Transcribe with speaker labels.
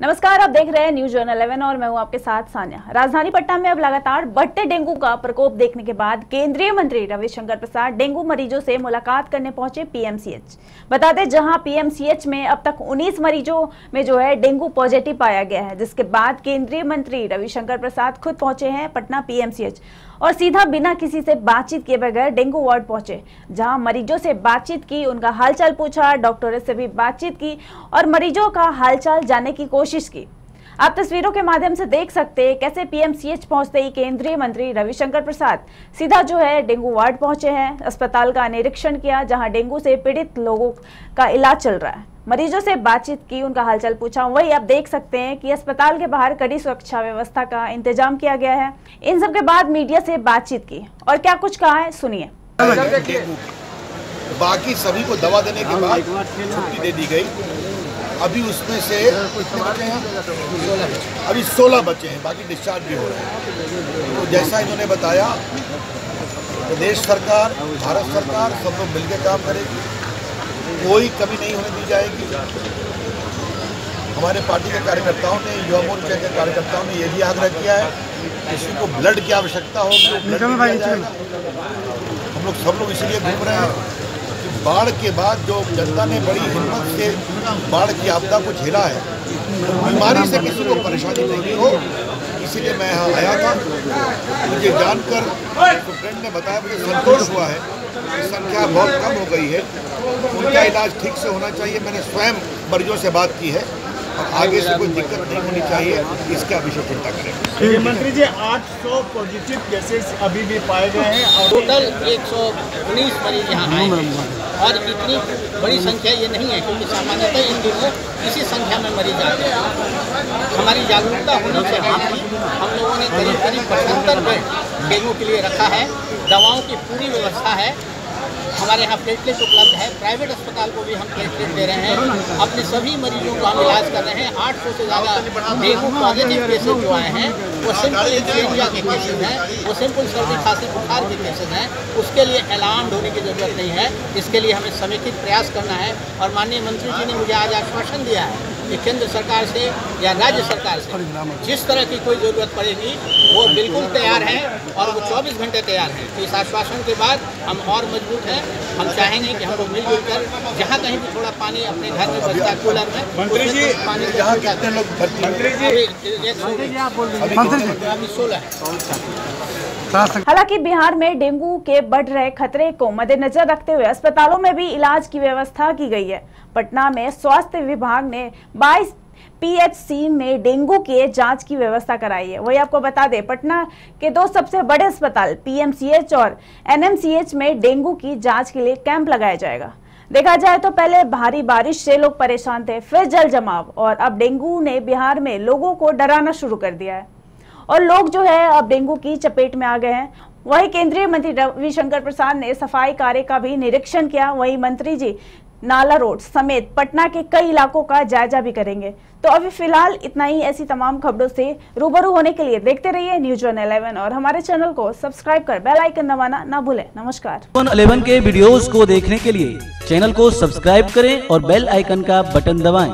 Speaker 1: नमस्कार, आप देख रहे हैं न्यूज़ जर्नल 11 और मैं हूँ आपके साथ सान्या। राजधानी पटना में अब लगातार बढ़ते डेंगू का प्रकोप देखने के बाद केंद्रीय मंत्री रविशंकर प्रसाद डेंगू मरीजों से मुलाकात करने पहुँचे पीएमसीएच बता दें, जहाँ पीएमसीएच में अब तक 19 मरीजों में जो है डेंगू पॉजिटिव पाया गया है, जिसके बाद केंद्रीय मंत्री रविशंकर प्रसाद खुद पहुँचे हैं पटना पीएमसीएच और सीधा बिना किसी से बातचीत किए बगैर डेंगू वार्ड पहुँचे, जहाँ मरीजों से बातचीत की, उनका हालचाल पूछा, डॉक्टरों से भी बातचीत की और मरीजों का हालचाल जानने की कोशिश की। आप तस्वीरों के माध्यम से देख सकते हैं कैसे पीएमसीएच पहुँचते ही केंद्रीय मंत्री रविशंकर प्रसाद सीधा जो है डेंगू वार्ड पहुँचे हैं, अस्पताल का निरीक्षण किया जहाँ डेंगू से पीड़ित लोगों का इलाज चल रहा है। मरीजों से बातचीत की, उनका हालचाल पूछा। वही आप देख सकते हैं कि अस्पताल के बाहर कड़ी सुरक्षा व्यवस्था का इंतज़ाम किया गया है। इन सब के बाद मीडिया से बातचीत की। और क्या कुछ कहा है, सुनिए।
Speaker 2: बाकी सभी को दवा देने के बाद छुट्टी दे दी गई। अभी उसमें से कितने बचे हैं? अभी 16 बचे हैं बाकी डिस्चार्ज भी हो रहे हैं। तो जैसा इन्होंने बताया प्रदेश सरकार भारत सरकार सब लोग मिलकर काम करेगी। कोई कमी नहीं होने दी जाएगी। हमारे पार्टी के कार्यकर्ताओं ने युवा मोर्चा के कार्यकर्ताओं ने यह भी आग्रह किया है किसी को ब्लड की आवश्यकता होगी हम लोग सब लोग इसीलिए घूम रहे हैं। बाढ़ के बाद जो जनता ने बड़ी हिम्मत से बाढ़ की आपदा को झेला है तो बीमारी से किसी को परेशानी नहीं हो इसीलिए मैं यहाँ आया था। मुझे जानकर फ्रेंड ने बताया मुझे संतोष हुआ है कि संख्या बहुत कम हो गई है। उनका इलाज ठीक से होना चाहिए मैंने स्वयं मरीजों से बात की है और आगे से कोई दिक्कत नहीं होनी चाहिए इसका विषय चिंता करेंगे
Speaker 3: मंत्री जी 800 पॉजिटिव केसेस अभी भी पाए गए हैं और
Speaker 4: टोटल एक सौ उन्नीस मरीज़ यहाँ आए हैं। और इतनी बड़ी संख्या ये नहीं है, क्योंकि सामान्यतः इन दिनों इसी संख्या में मरीज़ आते हैं। हमारी जागरूकता होनी चाहिए कि हम लोगों ने करीब करीब पचहत्तर बेड डेंगू के लिए रखा है। दवाओं की पूरी व्यवस्था है। हमारे यहाँ प्लेटलेट उपलब्ध है। प्राइवेट अस्पताल को भी हम प्लेटलेट दे रहे हैं। अपने सभी मरीजों को हम इलाज कर रहे हैं। आठ सौ से ज़्यादा डेंगू पॉजिटिव केसेज जो आए हैं। वो सिंपल इन्फ्लुएंजा के केसेज हैं। वो सिंपल सर्दी खांसी बुखार के केसेज हैं। उसके लिए अलार्म होने की ज़रूरत नहीं है। इसके लिए हमें समेकित प्रयास करना है। और माननीय मंत्री जी ने मुझे आज आश्वासन दिया है कि केंद्र सरकार से या राज्य सरकार से जिस तरह की कोई ज़रूरत पड़ेगी वो बिल्कुल तैयार है और वो 24 घंटे तैयार हैं। तो इस आश्वासन के बाद हम और मज़बूत हैं। हम चाहेंगे कि हम लोग मिलजुल कर जहाँ कहीं भी थोड़ा पानी अपने घर में बचता कूलर में
Speaker 3: मंत्री जी,
Speaker 4: पानी
Speaker 2: यहाँ कितने लोग भर्ती?
Speaker 3: मंत्री जी
Speaker 4: अभी एक सौ अभी सोलह है।
Speaker 1: हालाँकि बिहार में डेंगू के बढ़ रहे खतरे को मद्देनजर रखते हुए अस्पतालों में भी इलाज की व्यवस्था की गई है। पटना में स्वास्थ्य विभाग ने 22 पीएचसी में डेंगू के जाँच की व्यवस्था कराई है। वही आपको बता दें, पटना के दो सबसे बड़े अस्पताल पीएमसीएच और एनएमसीएच में डेंगू की जाँच के लिए कैंप लगाया जाएगा। देखा जाए तो पहले भारी बारिश से लोग परेशान थे, फिर जल जमाव और अब डेंगू ने बिहार में लोगों को डराना शुरू कर दिया है। और लोग जो है, अब डेंगू की चपेट में आ गए हैं। वही केंद्रीय मंत्री रविशंकर प्रसाद ने सफ़ाई कार्य का भी निरीक्षण किया। वही मंत्री जी नाला रोड समेत पटना के कई इलाकों का जायजा भी करेंगे। तो अभी फ़िलहाल इतना ही। ऐसी तमाम खबरों से रूबरू होने के लिए देखते रहिए न्यूज़ वन इलेवन और हमारे चैनल को सब्सक्राइब कर बेल आइकन दबाना ना भूले। नमस्कार।
Speaker 5: वन इलेवन के वीडियोस को देखने के लिए चैनल को सब्सक्राइब करें और बेल आइकन का बटन दबाएँ।